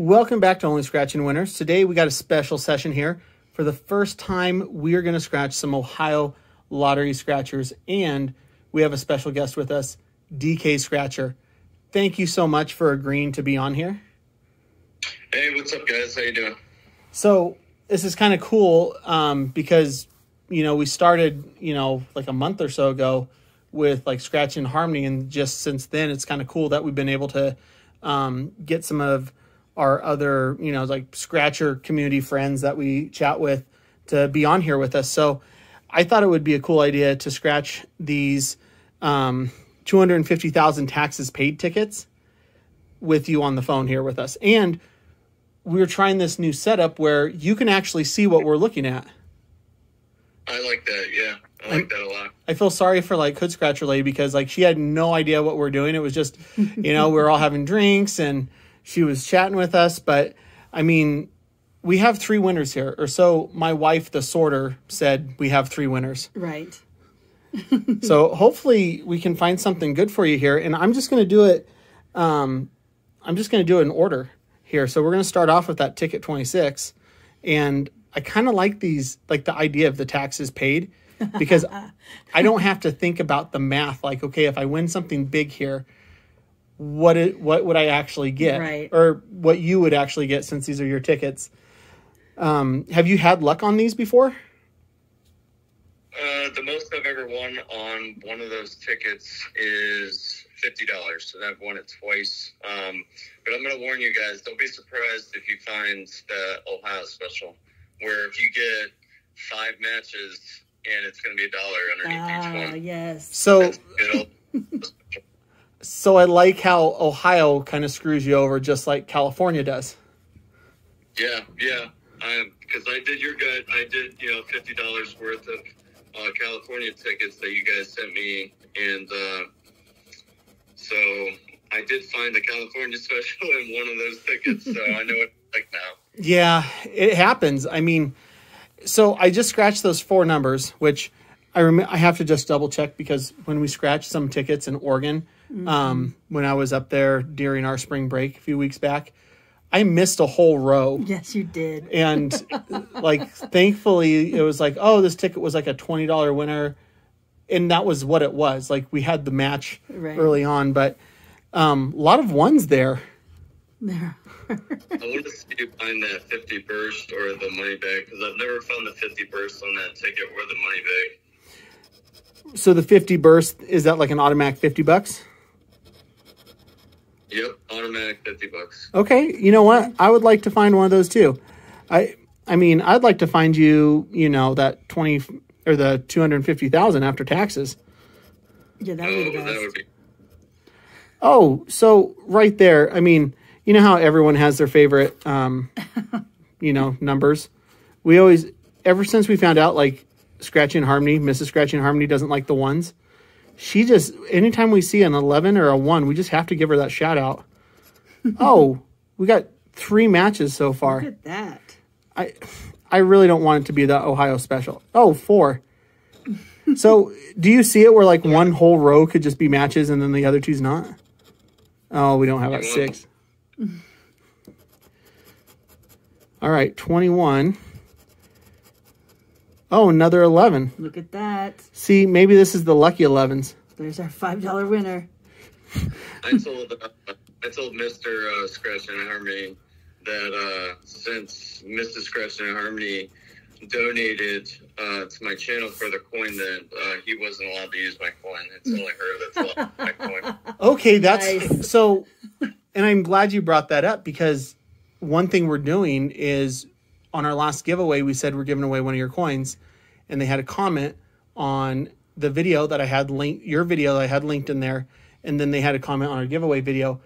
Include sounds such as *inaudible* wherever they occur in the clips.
Welcome back to Only Scratching Winners. Today we got a special session here. For the first time, we are going to scratch some Ohio lottery scratchers, and we have a special guest with us, DK Scratcher. Thank you so much for agreeing to be on here. Hey, what's up, guys? How you doing? So this is kind of cool um, because you know we started you know like a month or so ago with like scratching harmony, and just since then it's kind of cool that we've been able to um, get some of our other you know like scratcher community friends that we chat with to be on here with us. So I thought it would be a cool idea to scratch these um, 250,000 taxes paid tickets with you on the phone here with us. And we're trying this new setup where you can actually see what we're looking at. I like that. Yeah, I like that a lot. I feel sorry for like Hood Scratcher Lady because like she had no idea what we're doing. It was just, you know, we are all having drinks and she was chatting with us. But I mean, we have three winners here, or so my wife, the sorter, said we have three winners. Right. *laughs* so hopefully we can find something good for you here. And I'm just going to do it. Um, I'm just going to do it in order here. So we're going to start off with that ticket 26. And I kind of like these, like the idea of the taxes paid because *laughs* I don't have to think about the math. Like, okay, if I win something big here, what it, what would I actually get, Right. or what you would actually get since these are your tickets. Um, have you had luck on these before? Uh, the most I've ever won on one of those tickets is fifty dollars, and I've won it twice. Um, but I'm going to warn you guys: don't be surprised if you find the Ohio special, where if you get five matches and it's going to be a dollar underneath each Ah, one. yes. So, That's good old- so I like how Ohio kind of screws you over, just like California does. Yeah, yeah. Because I did your gut. I did, you know, fifty dollars worth of uh, California tickets that you guys sent me, and uh, so I did find the California *laughs* special in one of those tickets. So I know what it's like now. Yeah, it happens. I mean, so I just scratched those four numbers, which I rem- I have to just double check because when we scratched some tickets in Oregon, um, when I was up there during our spring break a few weeks back, I missed a whole row. Yes, you did. And *laughs* like, thankfully, it was like, oh, this ticket was like a twenty dollar winner, and that was what it was. Like, we had the match Right. early on, but um, a lot of ones there. There. I want to see you find that fifty burst or the money bag because I've never found the fifty burst on that ticket or the money bag. So the fifty burst is that like an automatic fifty bucks? Yep, automatic fifty bucks. Okay, you know what? I would like to find one of those too. I I mean, I'd like to find you, you know, that 20 or the 250,000 after taxes. Yeah, that Oh, would be the that best. would be. Oh, so right there. I mean, you know how everyone has their favorite um *laughs* you know, numbers. We always ever since we found out like Scratching Harmony, Mrs. Scratching Harmony doesn't like the ones. She just anytime we see an 11 or a 1, we just have to give her that shout out. Oh, we got 3 matches so far. Look at that. I I really don't want it to be the Ohio special. Oh, four. So do you see it where like one whole row could just be matches and then the other two's not? Oh, we don't have that six. All right, twenty-one. Oh, another eleven. Look at that. See, maybe this is the lucky elevens. There's our five dollar winner. I told I told Mister uh, Scratch and Harmony that uh, since Mr. Scratch and Harmony donated uh, to my channel for the coin, that uh, he wasn't allowed to use my coin. It's only her that's allowed my coin. Okay, that's Nice. so. And I'm glad you brought that up because one thing we're doing is on our last giveaway, we said we're giving away one of your coins, and they had a comment on the video that I had linked, your video that I had linked in there, and then they had a comment on our giveaway video.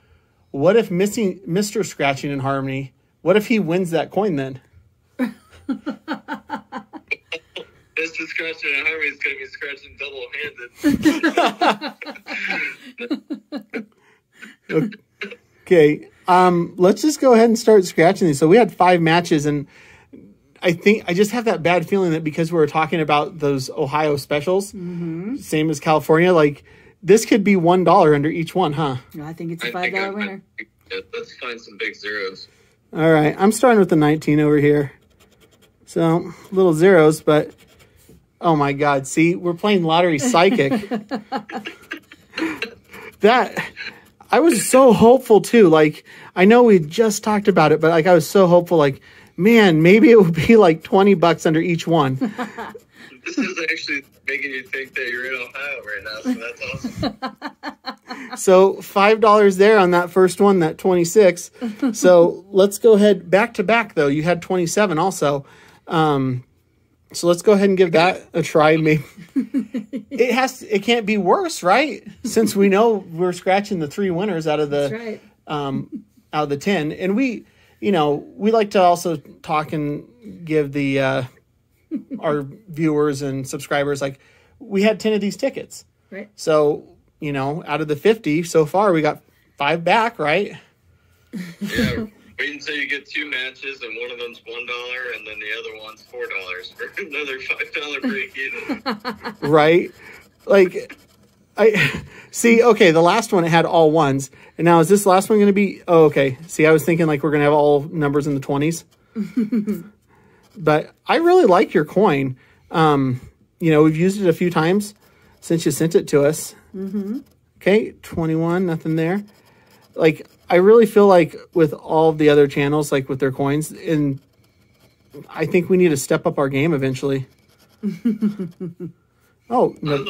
What if missing Mr. Scratching in Harmony? What if he wins that coin then? Mr. Scratching and Harmony is going to be scratching double handed. *laughs* Okay. Um, let's just go ahead and start scratching these. So we had five matches, and I think I just have that bad feeling that because we were talking about those Ohio specials, same as California, like this could be one dollar under each one, huh? No, I think it's a five dollar winner. Let's find some big zeros. All right, I'm starting with the 19 over here. So little zeros, but oh my God! See, we're playing lottery psychic. *laughs* that I was so hopeful too. Like I know we just talked about it, but like I was so hopeful. Like man, maybe it would be like 20 bucks under each one. *laughs* This is actually making you think that you're in Ohio right now, so that's awesome. *laughs* So five dollars there on that first one, that twenty six. so *laughs* let's go ahead back to back though. You had twenty seven also. Um, so let's go ahead and give that a try. Maybe *laughs* it has. It can't be worse, right? Since we know we're scratching the three winners out of the right. um, out of the 10 and we you know we like to also talk and give the uh, our viewers and subscribers like we had 10 of these tickets. Right. so you know out of the 50 so far we got five back right? Yeah, wait until you get two matches, and one of them's one dollar, and then the other one's four dollars for *laughs* another five dollar break even. *laughs* right? Like i *laughs* see okay the last one it had all ones and now is this last one going to be oh okay. See i was thinking like we're going to have all numbers in the 20s but i really like your coin um you know we've used it a few times since you sent it to us mm-hmm. okay 21 nothing there like i really feel like with all the other channels like with their coins and i think we need to step up our game eventually *laughs* oh no,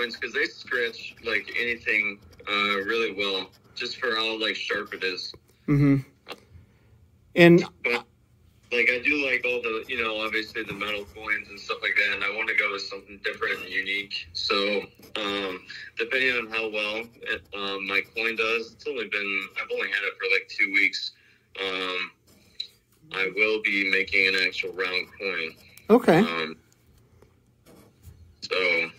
coins because they scratch like anything uh, really well, just for how like sharp it is. Mm-hmm. and But like I do like all the you know obviously the metal coins and stuff like that, and I want to go with something different and unique. So um, depending on how well it, um, my coin does, it's only been I've only had it for like two weeks. Um, I will be making an actual round coin. okay Um, so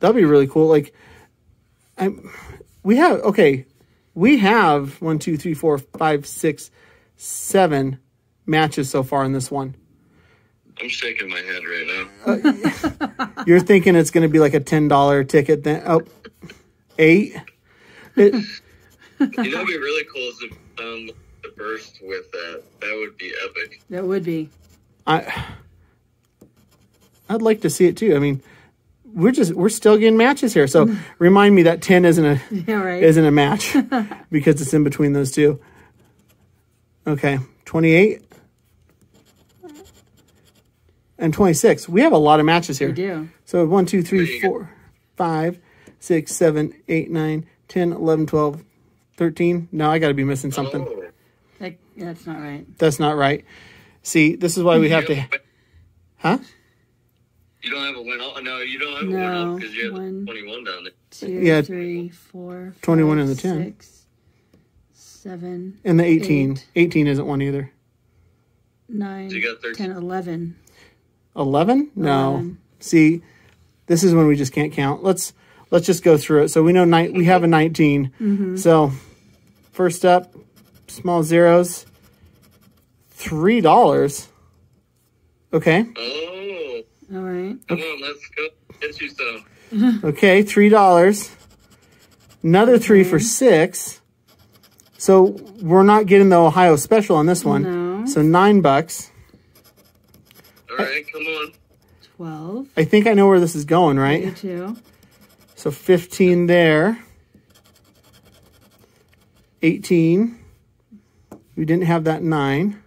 That'd be really cool. Like, I, we have okay, we have one, two, three, four, five, six, seven matches so far in this one. I'm shaking my head right now. *laughs* You're thinking it's going to be like a ten dollar ticket? Then oh, eight. It, You know, what'd be really cool is if um, the burst with that. That would be epic. That would be. I, I'd like to see it too. I mean, we're just we're still getting matches here. So remind me that ten isn't a *laughs* Yeah, right. isn't a match *laughs* because it's in between those two. Okay, 28 and 26. We have a lot of matches here. we do. So 1, 2, 3, There you go. 4, 5, 6, 7, 8, 9, 10, 11, 12, 13. No, I got to be missing something. Oh, That, that's not right. That's not right. See, this is why we have to. Huh? You don't have a win off. No, you don't have a No, win off because you have one. 21 down there. Two, Yeah. three, four, 21 five, and the 10. six, seven, And the 18. Eight. 18 isn't one either. nine, So you got 13. 10, 11. 11? No. Eleven. See, this is when we just can't count. Let's let's just go through it. So we know ni- we have a 19. Mm-hmm. So first up, small zeros, three dollars. Okay, Oh, All right. come on, let's go. Get you some. *laughs* okay, three dollars. Another three for six. So we're not getting the Ohio special on this one. No. So nine bucks. All right, come on. 12. I think I know where this is going, You right? too. So 15 there. 18. We didn't have that 9.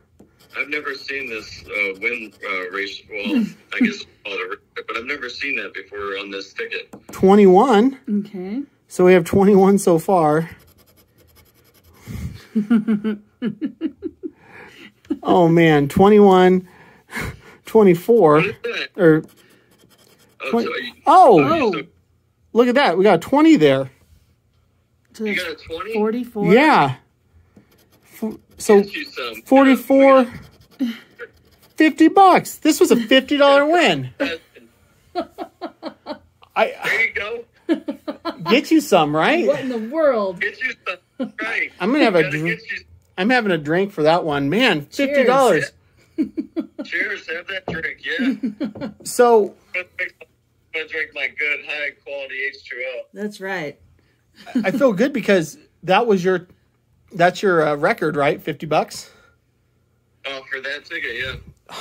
I've never seen this uh, win uh, race. Well, I guess it's called a race, but I've never seen that before on this ticket. 21. Okay. So we have 21 so far. *laughs* oh man, 21, 24. What is that? Or Oh, Twenty- so you, oh, Oh. so look at that. We got 20 there. So you got a 20? 44. Yeah. F- So Get 44 *laughs* 50 bucks. This was a $50 *laughs* win. *laughs* There I you go. get you some, right What in the world? Get you some. Right. I'm going to have a Gotta drink. get you I'm having a drink for that one. Man, $50. Cheers. Cheers, have that drink. Yeah. *laughs* So I'm gonna drink my good high quality H2O. That's right. I feel good because that was your that's your uh, record, right? Fifty bucks. Oh, for that ticket, yeah.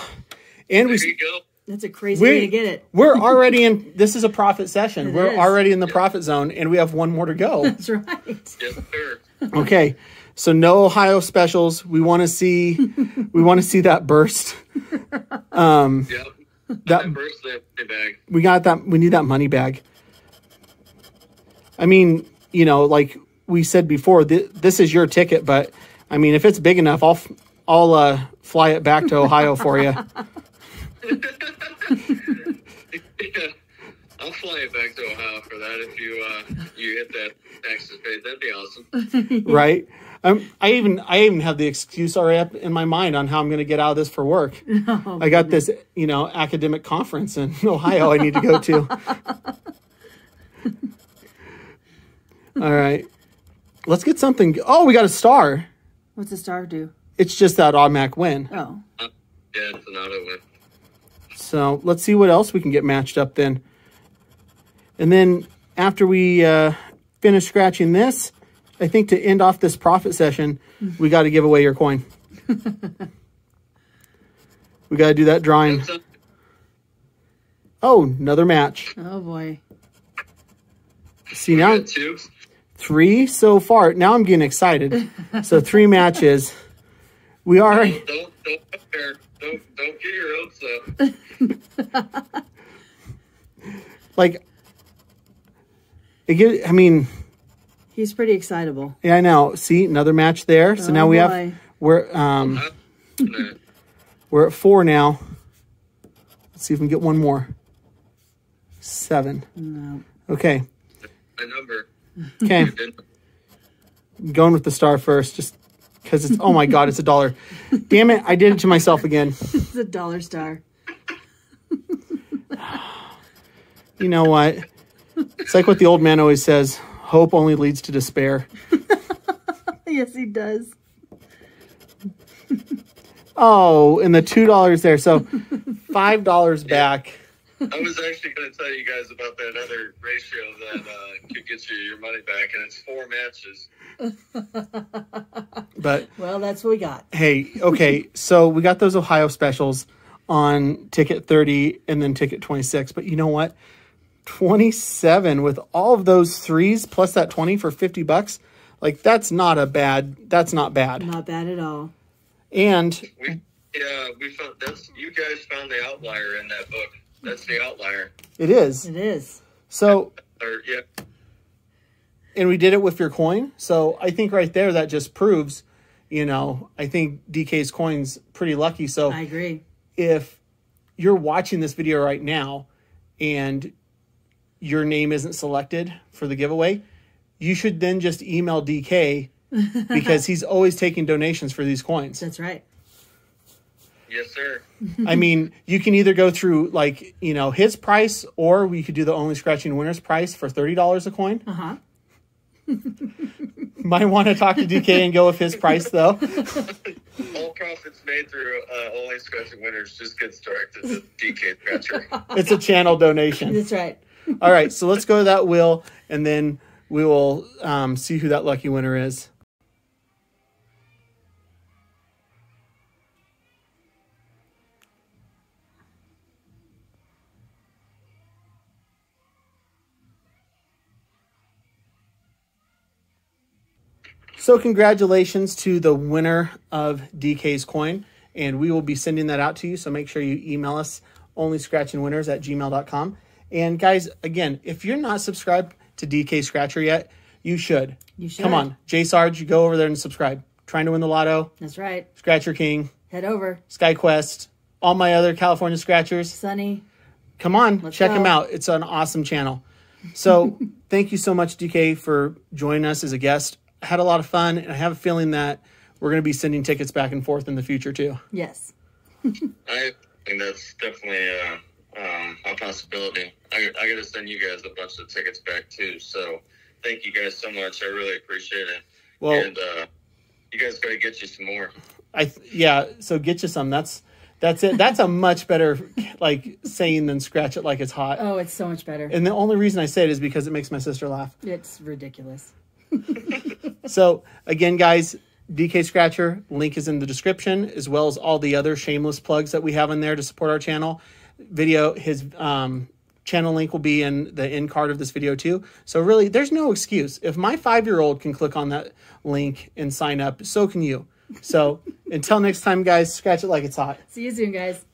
And we There you go. That's a crazy We- way to get it. we're already in. This is a profit session. It we're is. already in the profit zone, and we have one more to go. *laughs* That's right. Yes, sir. Okay, so no Ohio specials. We want to see. *laughs* we want to see that burst. Yep. That That burst that money bag. we got that. We need that money bag. I mean, you know, like we said before, th- this is your ticket, but I mean, if it's big enough, I'll f- I'll uh, fly it back to Ohio for you. *laughs* Yeah. I'll fly it back to Ohio for that if you uh you hit that taxes paid. That'd be awesome. right? Um, I even I even have the excuse already up in my mind on how I'm going to get out of this for work. *laughs* I got this, you know, academic conference in *laughs* Ohio I need to go to. *laughs* All right, let's get something. Oh, we got a star. What's a star do? It's just that automatic win. Oh, Yeah, it's an auto win. So let's see what else we can get matched up then. And then after we uh, finish scratching this, I think to end off this profit session, we got to give away your coin. *laughs* we got to do that drawing. Oh, another match. oh boy. See now got two. three so far. Now I'm getting excited. *laughs* So three matches. We are Don't don't compare. Don't don't get your hopes up. *laughs* like. It get, I mean, He's pretty excitable. yeah, I know. See another match there. So Oh, now we have we're um. We're at four now. Let's see if we can get one more. Seven. No. Okay. My number. Okay. Going with the star first, just because it's, oh my God, it's a dollar. Damn it. I did it to myself again. *laughs* It's a dollar star. You know what? It's like what the old man always says hope only leads to despair. *laughs* yes, he does. Oh, and the $2 there. So $5 back. I was actually going to tell you guys about that other ratio that uh, could get you your money back, and it's four matches. *laughs* But Well, that's what we got. hey, okay. So we got those Ohio specials on ticket 30 and then ticket 26. But you know what? 27 with all of those threes plus that 20 for 50 bucks. Like that's not a bad that's not bad. Not bad at all. And We yeah, we found that's you guys found the outlier in that book. That's the outlier. it is. It is. So Or yeah, and we did it with your coin. So I think right there that just proves, you know, I think DK's coin's pretty lucky. So I agree. if you're watching this video right now and your name isn't selected for the giveaway, you should then just email DK *laughs* because he's always taking donations for these coins. That's right. yes, sir. I mean, you can either go through like, you know, his price or we could do the only scratching winners price for $30 a coin. Uh huh. *laughs* Might want to talk to DK and go with his price though. *laughs* All profits made through uh, only scratching winners just gets directed to DK Scratcher. It's a channel donation. That's right. All right, so let's go to that wheel and then we will um, see who that lucky winner is. So, congratulations to the winner of DK's coin, and we will be sending that out to you. So, make sure you email us only scratching winners at gmail.com. And, guys, again, if you're not subscribed to DK Scratcher yet, you should. You should. Come on, J Sarge, you go over there and subscribe. Trying to win the lotto, That's right. Scratcher King, Head over. SkyQuest, all my other California Scratchers. Sunny. Come on, check go. him out. It's an awesome channel. So *laughs* thank you so much, DK, for joining us as a guest. I had a lot of fun, and I have a feeling that we're going to be sending tickets back and forth in the future too. Yes. *laughs* I think that's definitely uh, um, a possibility. I, I got to send you guys a bunch of tickets back too. So thank you guys so much. I really appreciate it. Well, and uh, you guys got to get you some more. I th- yeah. So get you some. That's that's it. That's a much better like saying than scratch it like it's hot. Oh, it's so much better. And the only reason I say it is because it makes my sister laugh. It's ridiculous. *laughs* *laughs* so again, guys, DK Scratcher link is in the description, as well as all the other shameless plugs that we have in there to support our channel. Video his um, channel link will be in the end card of this video too. So really, there's no excuse. If my five year old can click on that link and sign up, so can you. So until next time, guys, scratch it like it's hot. See you soon, guys.